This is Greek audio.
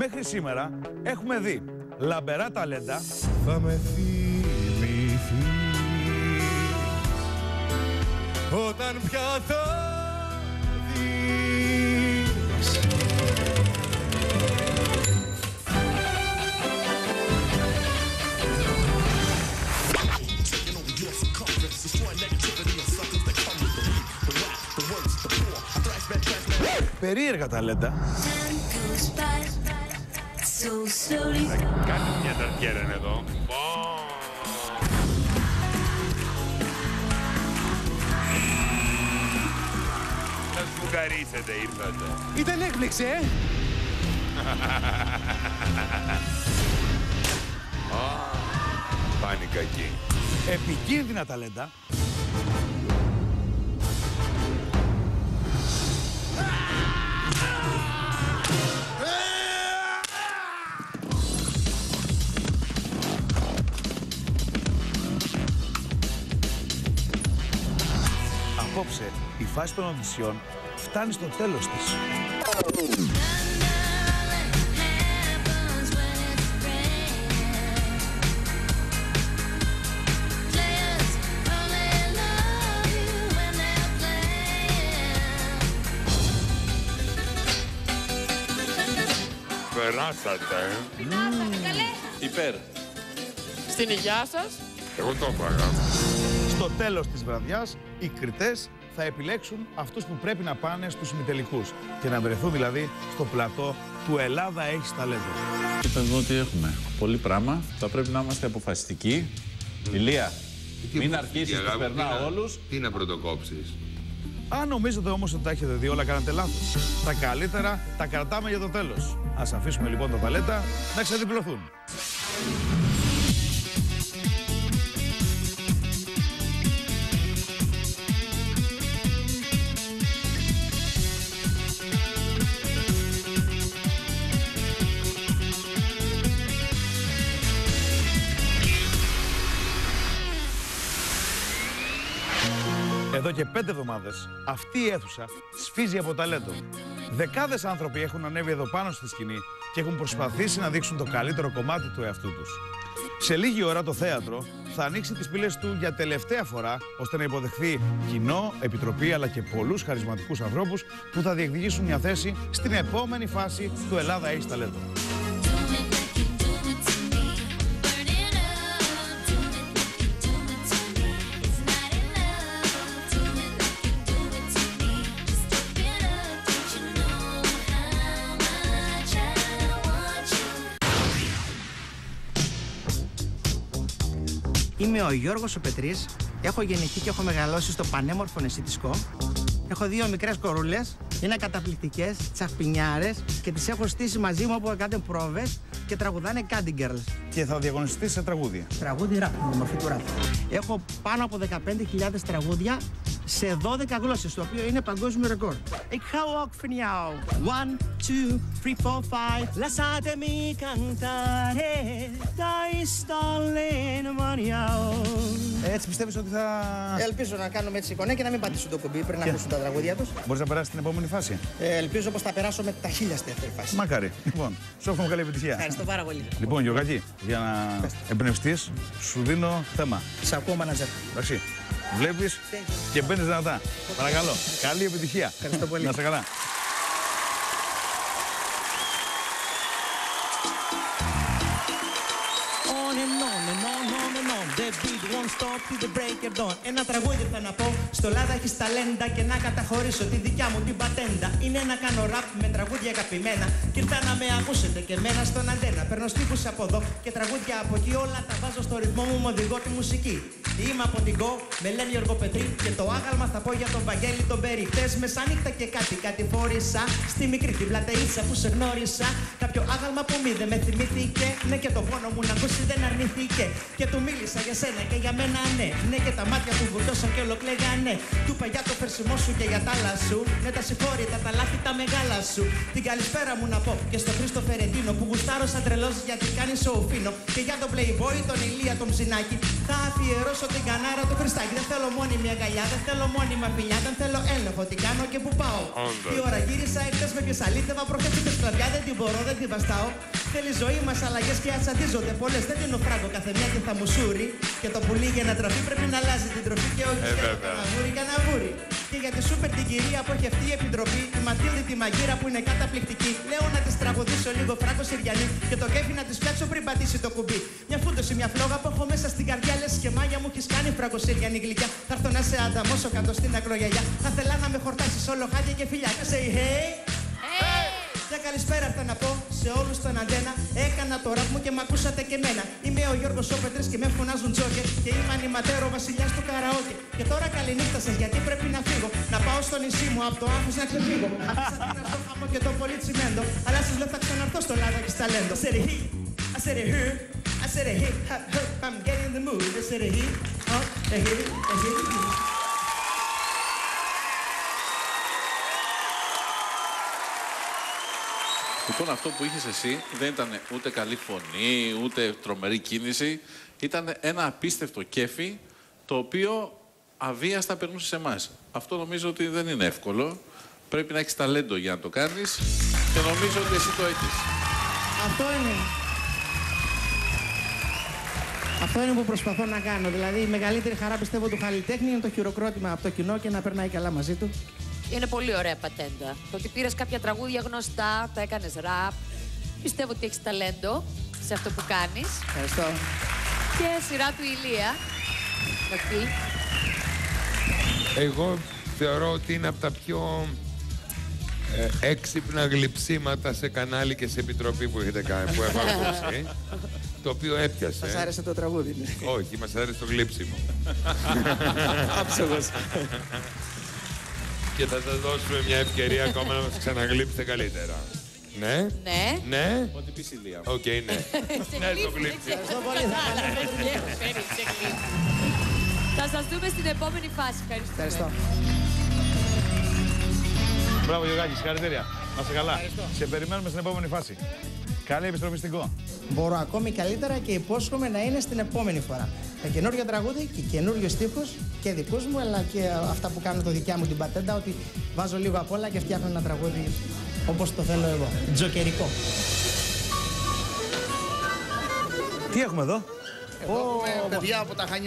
Μέχρι σήμερα έχουμε δει λαμπερά ταλέντα, θα με θυμηθείς όταν πια θα δεις. Περίεργα ταλέντα, goes by so slowly. Κάτι μια ταρκέρα είναι εδώ. Θα σφουγγαρίσετε ήρθατε. Ήταν έκπληξη, ε! Πάνε οι κακοί. επικίνδυνα ταλέντα, Απόψε, η φάση των οδησιών φτάνει στο τέλος της. happens when it's raining. Players only love you when they're playing. Περάσατε. Υπέρ. Στην υγειά σας. Εγώ το έφαγα. Στο τέλος της βραδιάς, οι κριτές θα επιλέξουν αυτούς που πρέπει να πάνε στους ημιτελικούς και να βρεθούν δηλαδή στο πλατό του Ελλάδα έχεις ταλέντο. Κοίτα εδώ τι έχουμε. Πολύ πράγμα. Θα πρέπει να είμαστε αποφασιστικοί. Ηλία, μην αρκίσεις, τους περνάω όλους. Τι να πρωτοκόψεις. Αν νομίζετε όμως ότι τα έχετε δει όλα κάνατε λάθος. Τα καλύτερα τα κρατάμε για το τέλος. Ας αφήσουμε λοιπόν τα ταλέντα να ξεδιπλωθούν. Εδώ και πέντε εβδομάδες αυτή η αίθουσα σφίζει από ταλέντο. Δεκάδες άνθρωποι έχουν ανέβει εδώ πάνω στη σκηνή και έχουν προσπαθήσει να δείξουν το καλύτερο κομμάτι του εαυτού τους. Σε λίγη ώρα το θέατρο θα ανοίξει τις πύλες του για τελευταία φορά ώστε να υποδεχθεί κοινό, επιτροπή αλλά και πολλούς χαρισματικούς ανθρώπους που θα διεκδικήσουν μια θέση στην επόμενη φάση του Ελλάδα έχει ταλέντο. Είμαι ο Γιώργος ο Πετρής. Έχω γεννηθεί και έχω μεγαλώσει στο πανέμορφο νησί της Σκό. Έχω δύο μικρές κορούλες. Είναι καταπληκτικές, τσαχπινιάρες και τις έχω στήσει μαζί μου όπου κάνουν πρόβες και τραγουδάνε Candy Girls. Και θα διαγωνιστεί σε τραγούδια. Τραγούδι ραπ, με μορφή του ραπ. Έχω πάνω από 15.000 τραγούδια σε 12 γλώσσες, το οποίο είναι παγκόσμιο ρεκόρ. Ik hou ook van jou. One, two, three, four, five. Lasciatemi cantare, dai stolen Έτσι πιστεύεις ότι θα... Ελπίζω να κάνουμε έτσι εικόνα και να μην πατήσουν το κουμπί πριν να ακούσουν τα τραγούδια τους. Μπορείς να περάσεις στην επόμενη φάση. Ε, ελπίζω πως θα περάσω με τα χίλια στη δεύτερη φάση. Μακάρι. Λοιπόν, σου εύχομαι καλή επιτυχία. Ευχαριστώ πάρα πολύ. Λοιπόν, Γιωργάκη, για να εμπνευστείς, σου δίνω θέμα. Σ' ακούω, μανατζέρ. Εντάξει. Βλέπεις και μπαίνεις δυνατά. Παρακαλώ. Καλή επιτυχία. Ευχαριστώ πολύ. Να σε καλά. And on and on, on and on. The beat won't stop till the break of dawn. Ένα τραγούδι θα να πω. Στο λάδα έχεις ταλέντα και να καταχωρήσω τη δικιά μου την πατέντα. Είναι να κάνω ραπ με τραγούδια αγαπημένα. Και ήρθα να με ακούσετε και μένα στον αντένα. Παίρνω στίχους από εδώ και τραγούδια από εκεί. Όλα τα βάζω στο ρυθμό μου, μου οδηγώ τη μουσική. Είμαι από την Go, με λένε Γιώργο Πετρή. Και το άγαλμα θα πω για τον Βαγγέλη τον Περί. Χτες μεσάνυχτα και κάτι, κάτι φόρησα. Στη μικρή την πλατεΐσα που σε γνώρισα. Κάποιο άγαλμα που μη δεν με θυμήθηκε. Ναι, και το πόνο μου να ακούσει δεν αρνηθήκε. Και του μίλησα για σένα και για μένα ναι. Ναι και τα μάτια του βουρτώσαν και ολοκλέγανε. Του είπα για το φερσιμό σου και για τα άλλα σου. Ναι τα συγχώρητα, τα λάθη τα μεγάλα σου. Την καλησπέρα μου να πω και στο Χρήστο Φερεντίνο που γουστάρω σαν τρελός γιατί κάνει σοουφίνο. Και για τον Playboy, τον Ηλία, τον Ψινάκη. Θα αφιερώσω την κανάρα του Χριστάκη. Δεν θέλω μόνιμη αγκαλιά, δεν θέλω μόνιμα φιλιά, δεν θέλω έλεγχο. Τι κάνω και που πάω. Όντως. Τι ώρα γύρισα, εχθές με πιεσαλίτευα, προχθές με σκλαβιά, δεν την μπορώ, δεν την βαστάω. Θέλει ζωή μας αλλαγές και ατσαντίζονται πολλές. Δεν είναι φράγκο κάθε μια και θα μου σούρει. Και το πουλί για να τροφή πρέπει να αλλάζει την τροφή και όχι Ε, για βέβαια. να βούρει για να βούρει. Και για τη σούπερ την κυρία που έχει αυτή η επιτροπή, τη Ματίλδη τη μαγείρα που είναι καταπληκτική. Λέω να της τραγουδήσω λίγο φράγκο Συριανή και το κέφι να της φτιάξω πριν πατήσει το κουμπί. Μια φούντωση, μια φλόγα που έχω μέσα στην καρδιά, λες και μάγια μου έχεις κάνει φράγκο Συριανή γλυκιά. Θα έρθω να σε ανταμώσω κάτω στην ακρογιαλιά. Θα θέλα να με χορτάσεις όλο χάδια και φιλιά. Και say hey. Μια καλησπέρα θα να πω σε όλους τον αντένα. Έκανα το ραπ μου και μ' ακούσατε και εμένα. Είμαι ο Γιώργος Σόπετρη και με φωνάζουν Τζόκερ. Και είμαι ανηματέρο βασιλιάς του καραόκε. Και τώρα καληνύχτα σας γιατί πρέπει να φύγω. Να πάω στο νησί μου από το άγχο να ξεφύγω. Άφησα την στο χαμό και το πολύ τσιμέντο. Αλλά σας λέω θα ξαναρθώ στο λάδα και στα λέντο. I said a he, I said a her, I said a hip hop, hop, I'm getting in the mood. I said a he, huh, a he, a he, Λοιπόν, αυτό που είχες εσύ δεν ήταν ούτε καλή φωνή, ούτε τρομερή κίνηση. Ήταν ένα απίστευτο κέφι, το οποίο αβίαστα περνούσε σε εμάς. Αυτό νομίζω ότι δεν είναι εύκολο. Πρέπει να έχεις ταλέντο για να το κάνεις και νομίζω ότι εσύ το έχεις. Αυτό είναι. Αυτό είναι που προσπαθώ να κάνω. Δηλαδή, η μεγαλύτερη χαρά πιστεύω του καλλιτέχνη είναι το χειροκρότημα από το κοινό και να περνάει καλά μαζί του. Είναι πολύ ωραία πατέντα. Το ότι πήρες κάποια τραγούδια γνωστά, τα έκανες ραπ. Πιστεύω ότι έχεις ταλέντο σε αυτό που κάνεις. Ευχαριστώ. Και σειρά του Ηλία. Εκεί. Εγώ θεωρώ ότι είναι από τα πιο ε, έξυπνα γλυψίματα σε κανάλι και σε επιτροπή που έχετε κάνει, που έχω ακούσει. το οποίο έπιασε. Σας άρεσε το τραγούδι. ναι. Όχι, μας άρεσε το γλύψιμο. Άψογος. Και θα σας δώσουμε μια ευκαιρία ακόμα να μας ξαναγλύψετε καλύτερα. Ναι; Ναι. Ναι; Ό,τι πεις Ηλία. Οκ, ναι. Σε Ναι, το γλύφει, γλύψει. δεν Ευχαριστώ πολύ. Θα ξέρω. Θα σας δούμε στην επόμενη φάση. Ευχαριστούμε. Ευχαριστώ. Μπράβο Γιωργάκης, συγχαρητήρια. Να είσαι καλά. Σε περιμένουμε στην επόμενη φάση. Καλή επιστροφή στην Κω. Μπορώ ακόμη καλύτερα και υπόσχομαι να είναι στην επόμενη φορά. Τα καινούργια τραγούδι και καινούριο στίχους και δικούς μου, αλλά και αυτά που κάνω το δικιά μου την πατέντα, ότι βάζω λίγο απ' όλα και φτιάχνω ένα τραγούδι όπως το θέλω εγώ. Τζοκερικό. Τι έχουμε εδώ; Εδώ έχουμε παιδιά από τα Χανιά.